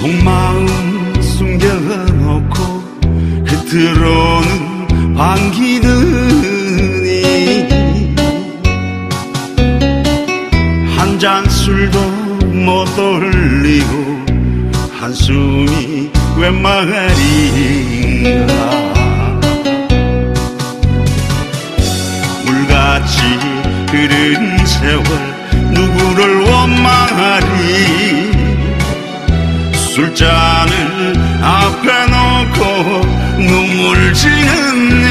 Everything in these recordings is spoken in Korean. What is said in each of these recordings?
속마음 숨겨놓고 겉으로는 반기느 잔 술도 못 돌리고 한숨이 웬 말인가 물같이 흐른 세월 누구를 원망하리? 술잔을 앞에 놓고 눈물 지는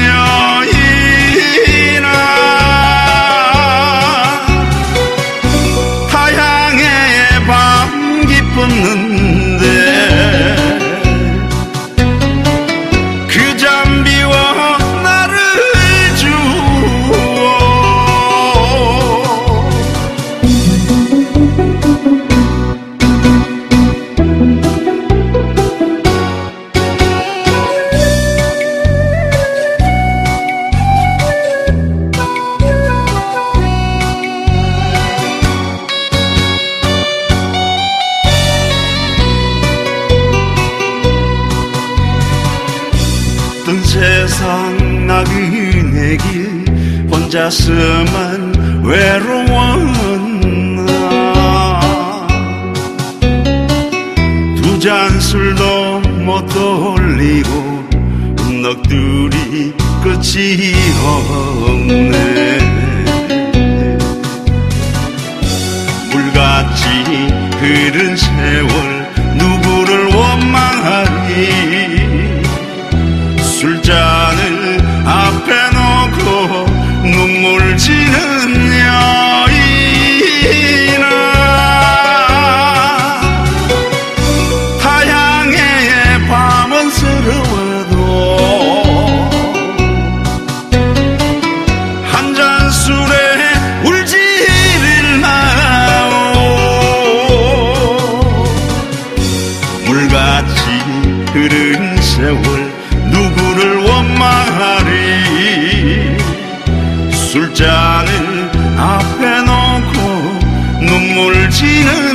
세상 나그네 길 혼자서만 외로웠나. 두 잔 술도 못 돌리고 넋두리 끝이 없네 세월 누구를 원망하리? 술잔을 앞에 놓고 눈물 지는